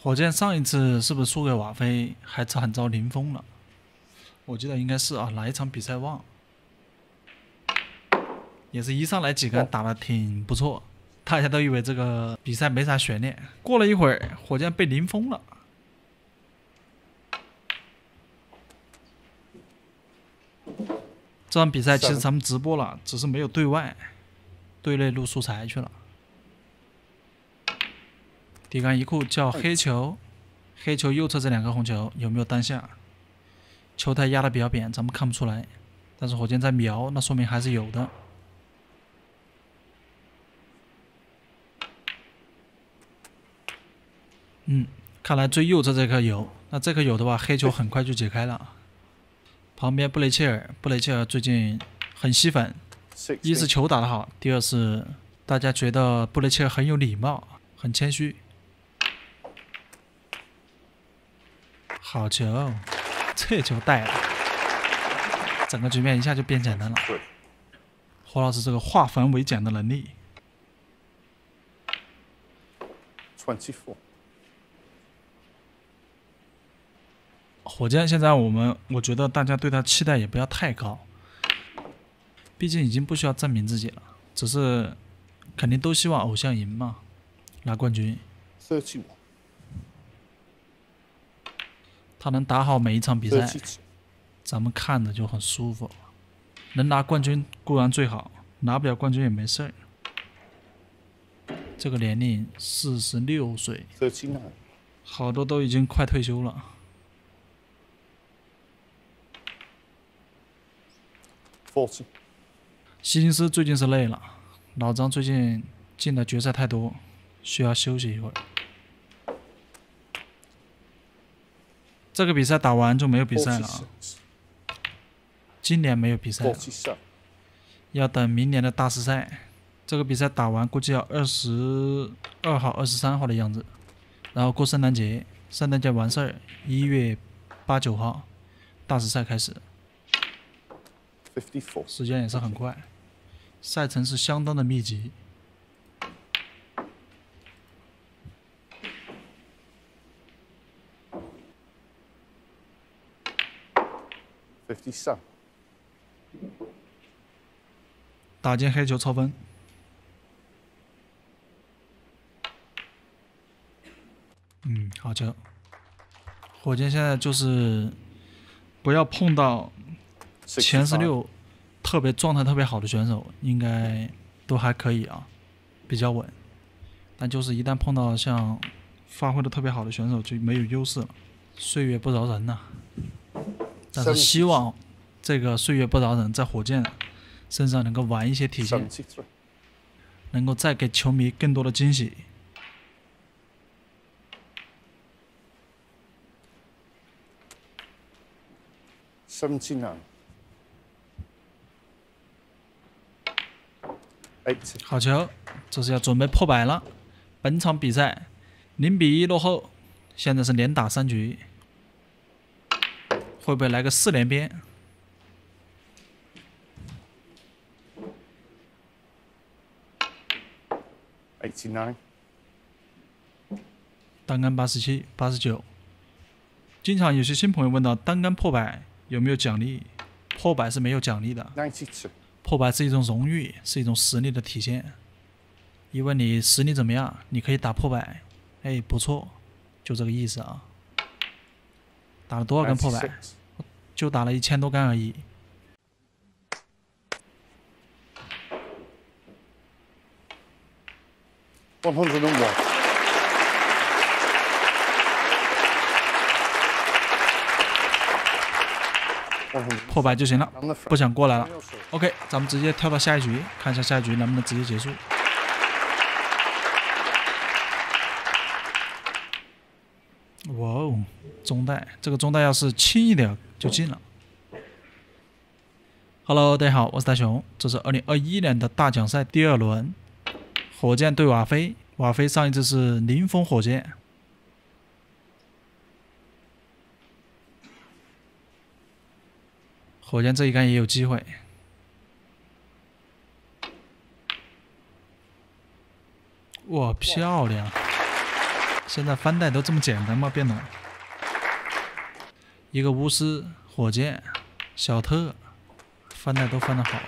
火箭上一次是不是输给瓦菲，还惨遭零封了？我记得应该是啊，哪一场比赛忘？也是一上来几个人打的挺不错，大家都以为这个比赛没啥悬念。过了一会儿，火箭被零封了。这场比赛其实咱们直播了，只是没有对外，对内录素材去了。底杆一库叫黑球，黑球右侧这两个红球有没有单下？球台压的比较扁，咱们看不出来。但是火箭在瞄，那说明还是有的。嗯，看来最右侧这颗有，那这颗有的话，黑球很快就解开了。旁边布雷切尔，布雷切尔最近很吸粉，一是球打得好，第二是大家觉得布雷切尔很有礼貌，很谦虚。好球，这球带了，整个局面一下就变简单了。霍老师这个化繁为简的能力。Twenty four。火箭现在我们，我觉得大家对他期待也不要太高，毕竟已经不需要证明自己了，只是肯定都希望偶像赢嘛，拿冠军。他能打好每一场比赛，咱们看着就很舒服。能拿冠军固然最好，拿不了冠军也没事儿。这个年龄四十六岁，好多都已经快退休了。希金斯最近是累了，老张最近进的决赛太多，需要休息一会儿。这个比赛打完就没有比赛了啊，今年没有比赛了，要等明年的大师赛。这个比赛打完估计要二十二号、二十三号的样子，然后过圣诞节，圣诞节完事儿，一月八九号大师赛开始。时间也是很快，赛程是相当的密集。打进黑球超分。嗯，好球。火箭现在就是不要碰到。前十六特别状态特别好的选手应该都还可以啊，比较稳。但就是一旦碰到像发挥的特别好的选手就没有优势了。岁月不饶人呐，但是希望这个岁月不饶人在火箭身上能够玩一些体现，能够再给球迷更多的惊喜。生气啊！好球，这是要准备破百了。本场比赛零比一落后，现在是连打三局，会不会来个四连鞭？单杆八十七、八十九。经常有些新朋友问到单杆破百有没有奖励？破百是没有奖励的。破百是一种荣誉，是一种实力的体现。一问你实力怎么样，你可以打破百，哎，不错，就这个意思啊。打了多少根破百？就打了一千多杆而已。One hundred and one. 破百就行了，不想过来了。OK，咱们直接跳到下一局，看一下下一局能不能直接结束。哇哦，中带，这个中带要是轻一点就进了。Hello，大家好，我是大熊，这是二零二一年的大奖赛第二轮，火箭对瓦菲，瓦菲上一次是零封火箭。火箭这一杆也有机会，哇，漂亮！现在翻带都这么简单吗？变得一个巫师、火箭、小特，翻的都翻的好。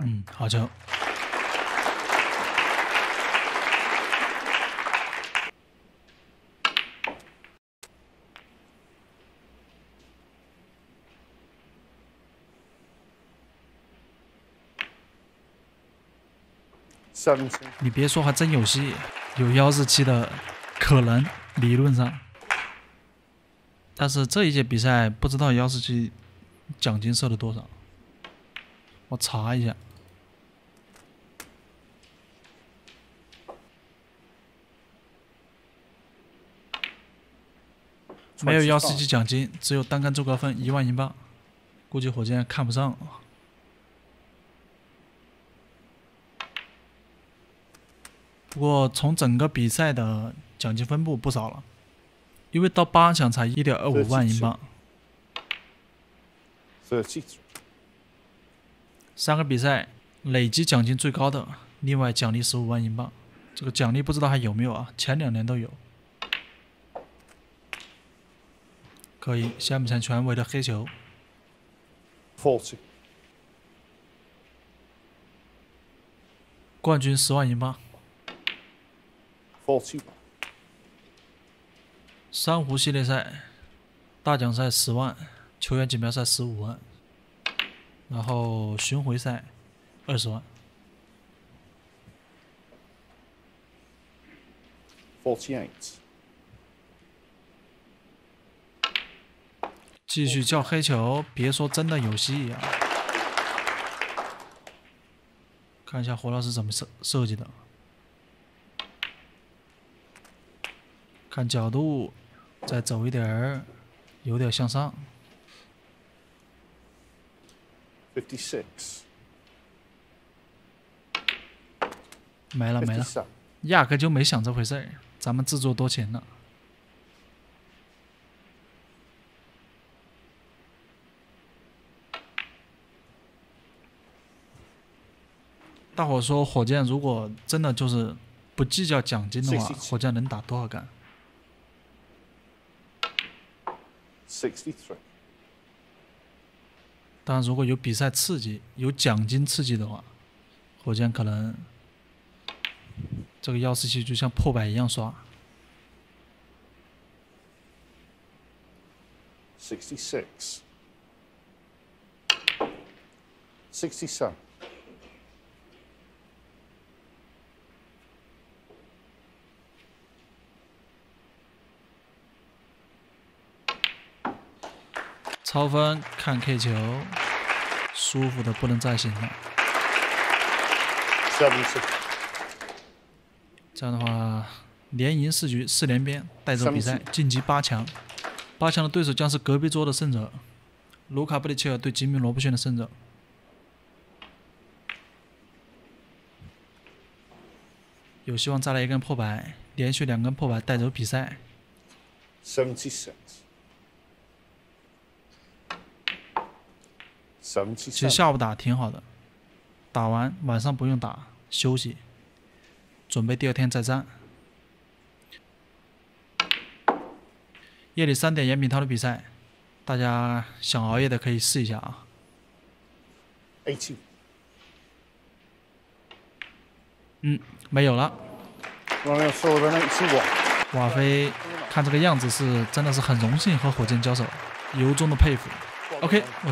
嗯，好球。Seventeen. 你别说，还真有戏，有幺四七的可能，理论上。但是这一届比赛不知道幺四七奖金设了多少，我查一下。没有幺四七奖金，只有单杆最高分一万英镑，估计火箭看不上。不过从整个比赛的奖金分布不少了，因为到八强才一点二五万英镑，三个比赛累计奖金最高的，另外奖励十五万英镑。这个奖励不知道还有没有啊？前两年都有。可以，下半场全围的黑球，Forty. 冠军十万英镑，珊瑚系列赛大奖赛十万，球员锦标赛十五万，然后巡回赛二十万。Forty-eight. 继续叫黑球，别说真的有戏呀、看一下胡老师怎么设设计的，看角度，再走一点儿，有点向上.没了没了，压根就没想这回事儿，咱们自作多情了。大伙说火箭如果真的就是不计较奖金的话，火箭能打多少杆？然，如果有比赛刺激、有奖金刺激的话，火箭可能这个幺四七就像破百一样刷。Sixty-six. Sixty-seven. 超分看 K 球，舒服的不能再行了。这样的话，连赢四局，四连鞭，带走比赛晋级八强。八强的对手将是隔壁桌的胜者，卢卡布里切尔对吉米罗布逊的胜者。有希望再来一根破百，连续两根破百带走比赛。其实下午打挺好的，打完晚上不用打，休息，准备第二天再战。夜里三点严炳涛的比赛，大家想熬夜的可以试一下啊。Eighty. 没有了，Ronnie O'Sullivan, eighty-one. 瓦菲看这个样子是真的是很荣幸和火箭交手，由衷的佩服。OK，我。